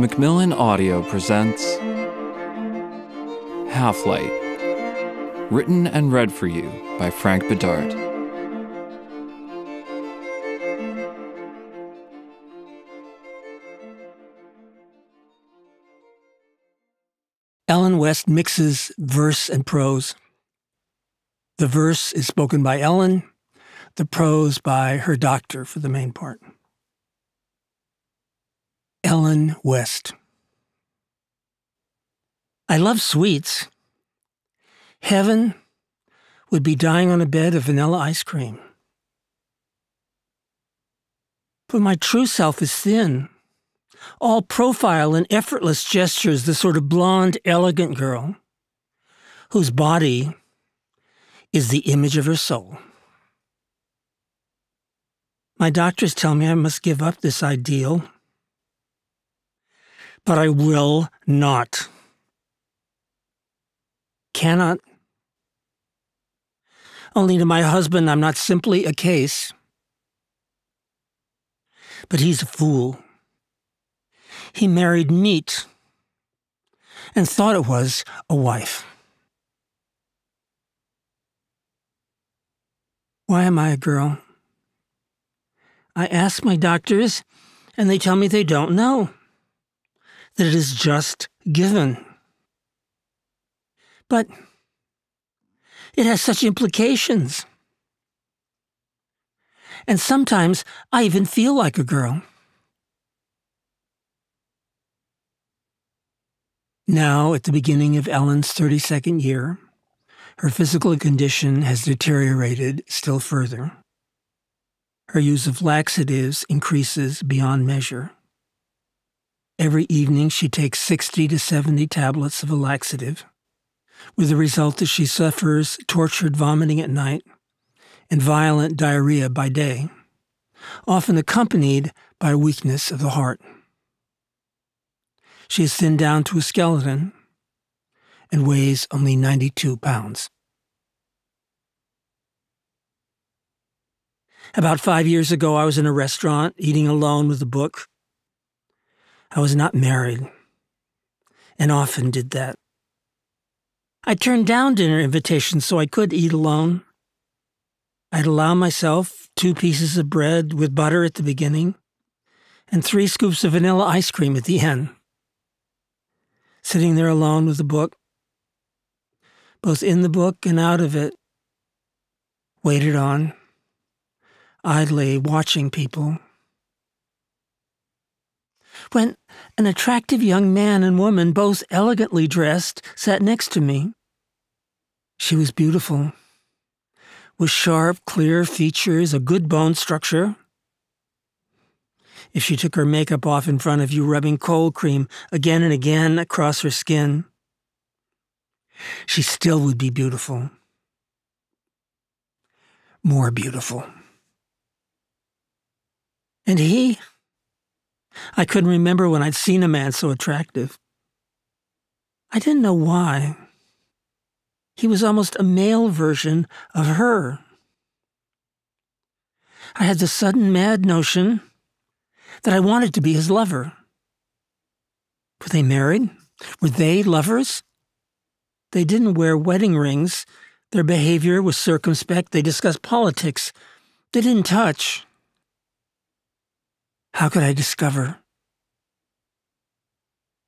Macmillan Audio presents Half Light, written and read for you by Frank Bidart. Ellen West mixes verse and prose. The verse is spoken by Ellen, the prose by her doctor for the main part. Ellen West. I love sweets. Heaven would be dying on a bed of vanilla ice cream. But my true self is thin, all profile and effortless gestures, the sort of blonde, elegant girl whose body is the image of her soul. My doctors tell me I must give up this ideal, but I will not. Cannot. Only to my husband, I'm not simply a case, but he's a fool. He married meat and thought it was a wife. Why am I a girl? I ask my doctors, and they tell me they don't know, it is just given. But it has such implications. And sometimes I even feel like a girl. Now, at the beginning of Ellen's 32nd year, her physical condition has deteriorated still further. Her use of laxatives increases beyond measure. Every evening, she takes 60 to 70 tablets of a laxative, with the result that she suffers tortured vomiting at night and violent diarrhea by day, often accompanied by weakness of the heart. She is thinned down to a skeleton and weighs only 92 pounds. About five years ago, I was in a restaurant eating alone with a book. I was not married and often did that. I turned down dinner invitations so I could eat alone. I'd allow myself two pieces of bread with butter at the beginning and three scoops of vanilla ice cream at the end sitting there alone with a book, both in the book and out of it, waited on, idly watching people. When an attractive young man and woman, both elegantly dressed, sat next to me. She was beautiful, with sharp, clear features, a good bone structure, if she took her makeup off in front of you, rubbing cold cream again and again across her skin. She still would be beautiful. More beautiful. And he? I couldn't remember when I'd seen a man so attractive. I didn't know why. He was almost a male version of her. I had the sudden mad notion that I wanted to be his lover. Were they married? Were they lovers? They didn't wear wedding rings. Their behavior was circumspect. They discussed politics. They didn't touch. How could I discover?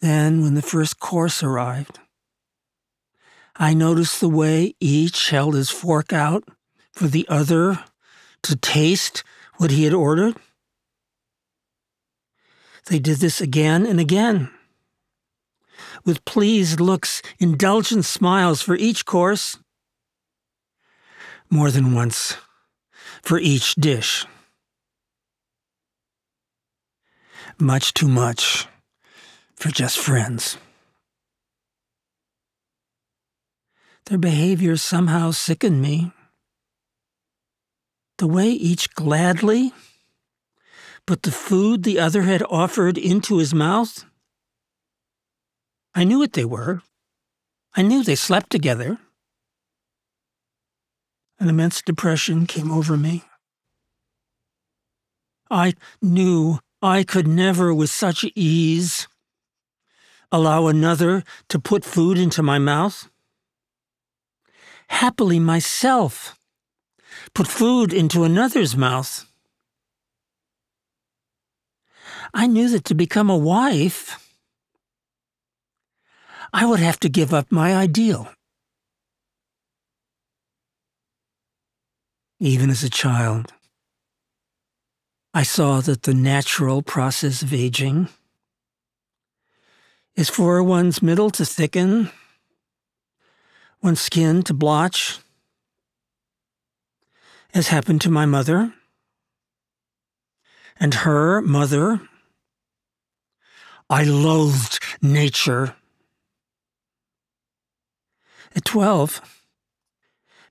Then, when the first course arrived, I noticed the way each held his fork out for the other to taste what he had ordered. They did this again and again. With pleased looks, indulgent smiles for each course, more than once for each dish. Much too much for just friends. Their behavior somehow sickened me. The way each gladly put the food the other had offered into his mouth? I knew what they were. I knew they slept together. An immense depression came over me. I knew I could never, with such ease, allow another to put food into my mouth? Happily myself put food into another's mouth. I knew that to become a wife, I would have to give up my ideal. Even as a child, I saw that the natural process of aging is for one's middle to thicken, one's skin to blotch, as happened to my mother and her mother. I loathed nature. At 12,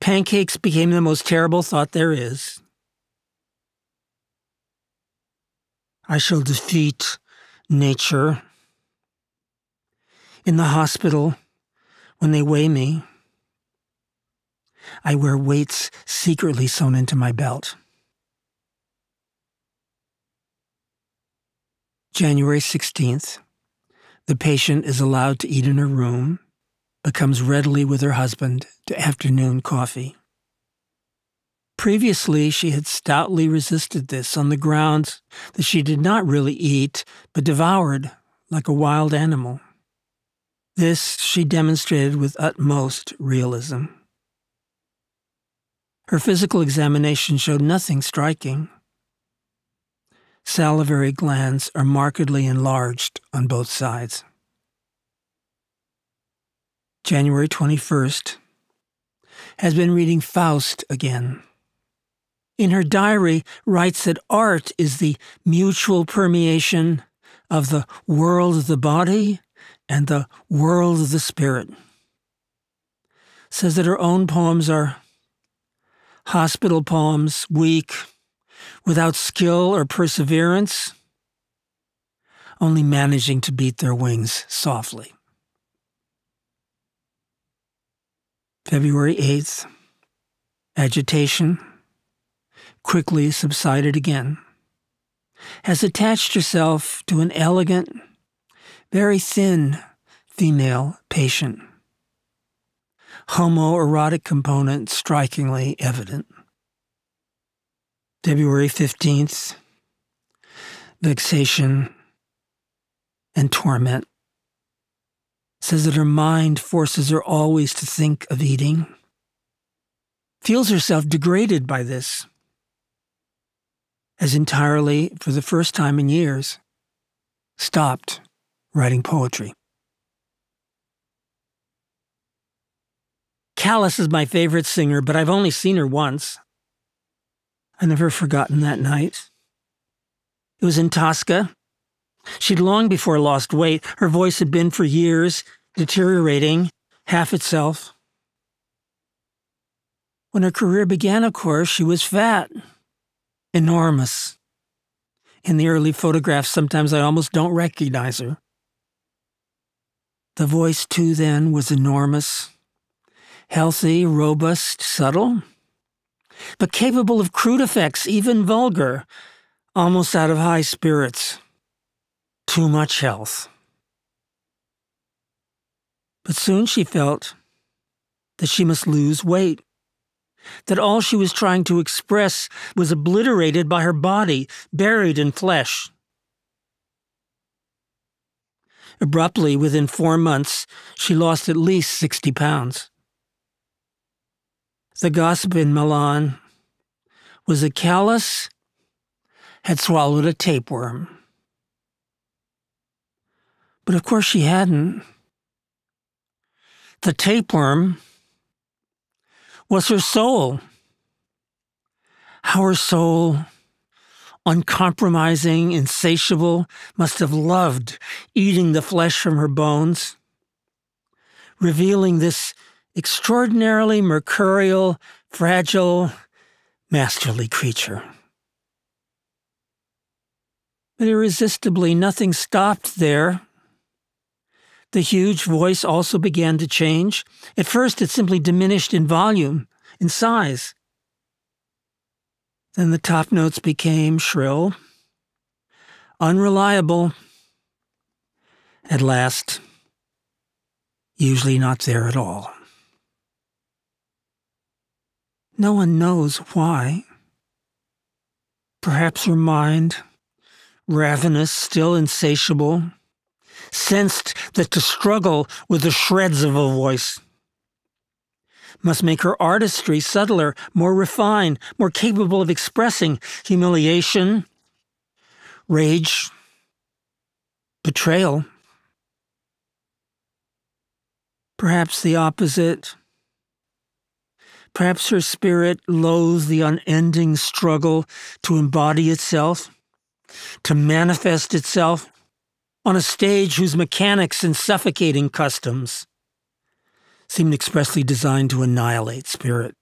pancakes became the most terrible thought there is. I shall defeat nature. In the hospital, when they weigh me, I wear weights secretly sewn into my belt. January 16th, the patient is allowed to eat in her room, becomes readily with her husband to afternoon coffee. Previously, she had stoutly resisted this on the grounds that she did not really eat, but devoured like a wild animal. This she demonstrated with utmost realism. Her physical examination showed nothing striking. Salivary glands are markedly enlarged on both sides. January 21st has been reading Faust again. In her diary, writes that art is the mutual permeation of the world of the body and the world of the spirit. Says that her own poems are hospital poems, weak, without skill or perseverance, only managing to beat their wings softly. February 8th, agitation quickly subsided again, has attached herself to an elegant, very thin female patient. Homoerotic component strikingly evident. February 15th, vexation and torment. Says that her mind forces her always to think of eating. Feels herself degraded by this. Has entirely, for the first time in years, stopped writing poetry. Callas is my favorite singer, but I've only seen her once. I never forgotten that night. It was in Tosca. She'd long before lost weight. Her voice had been for years deteriorating, half itself. When her career began, of course, she was fat, enormous. In the early photographs, sometimes I almost don't recognize her. The voice, too, then, was enormous, healthy, robust, subtle, but capable of crude effects, even vulgar, almost out of high spirits. Too much health. But soon she felt that she must lose weight, that all she was trying to express was obliterated by her body, buried in flesh. Abruptly, within four months, she lost at least 60 pounds. The gossip in Milan was that Callas had swallowed a tapeworm. But of course she hadn't. The tapeworm was her soul. How her soul uncompromising, insatiable, must have loved eating the flesh from her bones, revealing this extraordinarily mercurial, fragile, masterly creature. But irresistibly, nothing stopped there. The huge voice also began to change. At first, it simply diminished in volume, in size. Then the top notes became shrill, unreliable, At last, usually not there at all. No one knows why. Perhaps her mind, ravenous, still insatiable, sensed that to struggle with the shreds of a voice must make her artistry subtler, more refined, more capable of expressing humiliation, rage, betrayal. Perhaps the opposite. Perhaps her spirit loathed the unending struggle to embody itself, to manifest itself on a stage whose mechanics and suffocating customs seemed expressly designed to annihilate spirit.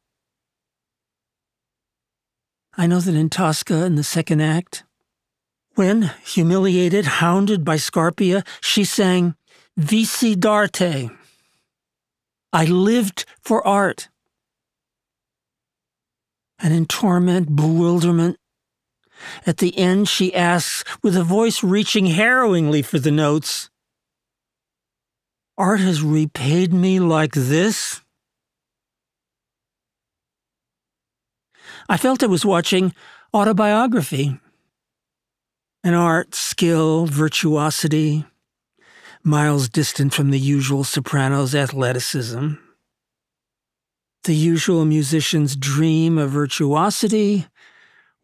I know that in Tosca in the second act, when, humiliated, hounded by Scarpia, she sang, Vissi d'arte. I lived for art. And in torment, bewilderment, at the end she asks, with a voice reaching harrowingly for the notes, Art has repaid me like this? I felt I was watching autobiography. An art, skill, virtuosity, miles distant from the usual soprano's athleticism. The usual musician's dream of virtuosity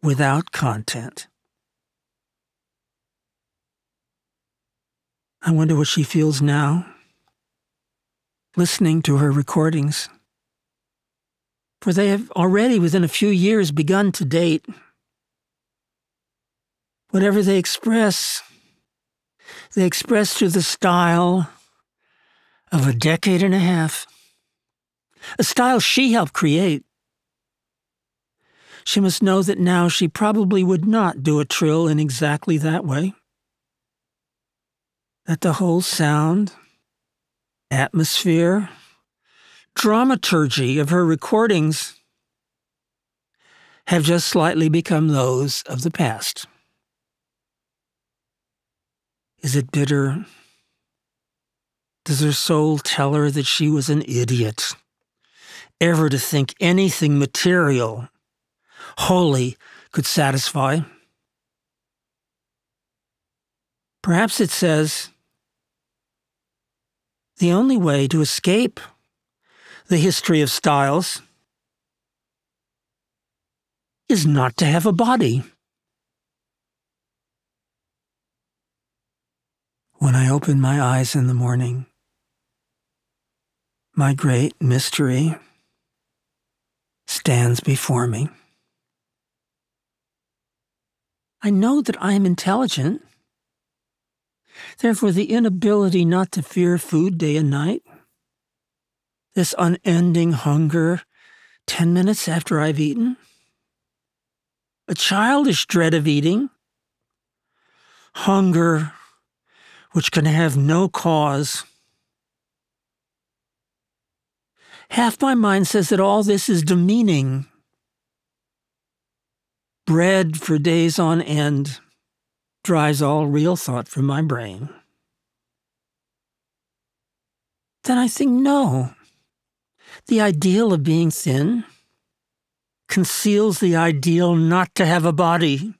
without content. I wonder what she feels now listening to her recordings. For they have already, within a few years, begun to date. Whatever they express, they express through the style of a decade and a half, a style she helped create. She must know that now she probably would not do a trill in exactly that way. That the whole sound, atmosphere, dramaturgy of her recordings have just slightly become those of the past. Is it bitter? Does her soul tell her that she was an idiot, ever to think anything material, holy, could satisfy? Perhaps it says, the only way to escape the history of styles is not to have a body. When I open my eyes in the morning, my great mystery stands before me. I know that I am intelligent Therefore, the inability not to fear food day and night, this unending hunger 10 minutes after I've eaten, a childish dread of eating, hunger which can have no cause. Half my mind says that all this is demeaning. Bread for days on end dries all real thought from my brain, then I think no. The ideal of being thin conceals the ideal not to have a body,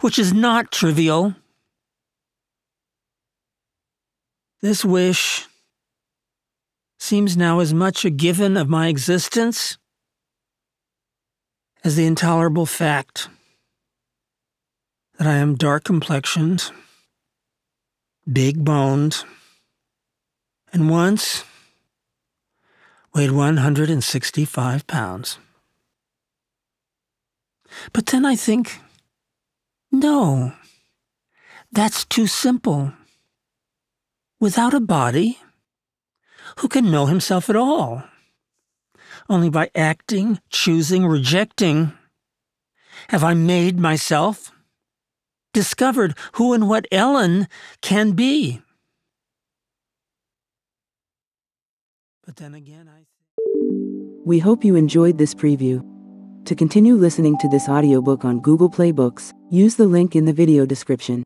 which is not trivial. This wish seems now as much a given of my existence as the intolerable fact that I am dark complexioned, big boned, and once weighed 165 pounds. But then I think, no, that's too simple. Without a body, who can know himself at all? Only by acting, choosing, rejecting have I made myself discovered who and what Ellen can be. But then again, I. We hope you enjoyed this preview. To continue listening to this audiobook on Google Play Books, use the link in the video description.